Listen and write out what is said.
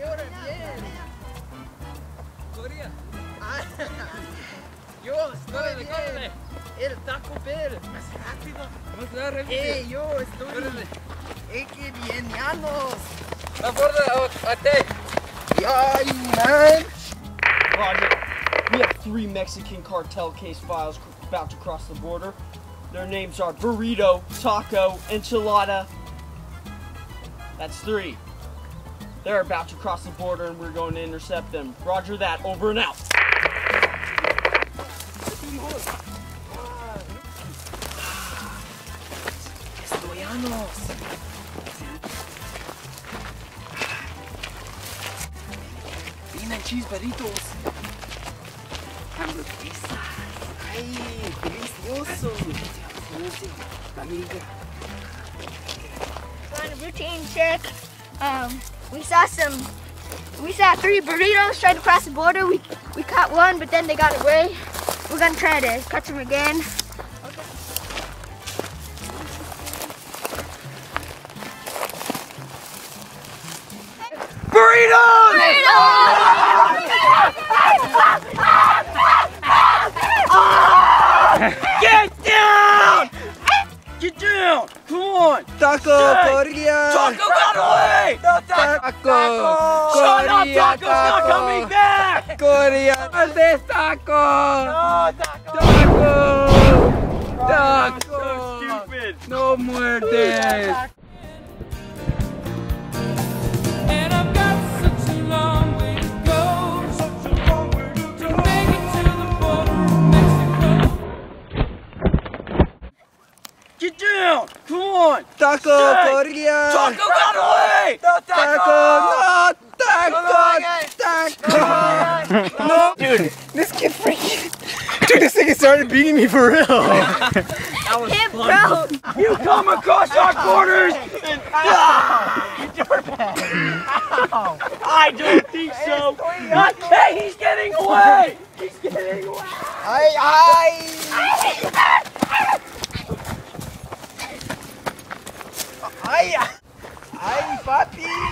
llora bien. Ah, yo estoy bien. Córrele. El Taco Bell. Más rápido. Más rápido. Eh, yo estoy. Eh, qué bien, llanos. La borda a te. Ay, man. Roger. We have three Mexican cartel case files about to cross the border. Their names are Burrito, Taco, Enchilada. That's three. They're about to cross the border and we're going to intercept them. Roger that. Over and out. Vienen cheeseburritos. Hamburguesas. Ay, delicioso. Routine check. Um, we saw some, we saw three burritos trying to cross the border. We we caught one, but then they got away. We're gonna try to catch them again. Okay. Burritos! Burritos! Get down! Get down! Come on! Taco, Jay! Korea. Taco away! Taco. Shut up! Taco's not coming back! Korea. This taco. No, Taco! Taco. That's Taco. so stupid! No muertes. And Come on! Taco, Jay! Korea. Taco got away! Taco. No, taco. Taco. No. Dude, this kid freaking. Dude, this thing started beating me for real. Him, bro. You come across our borders! I don't think so! Papi.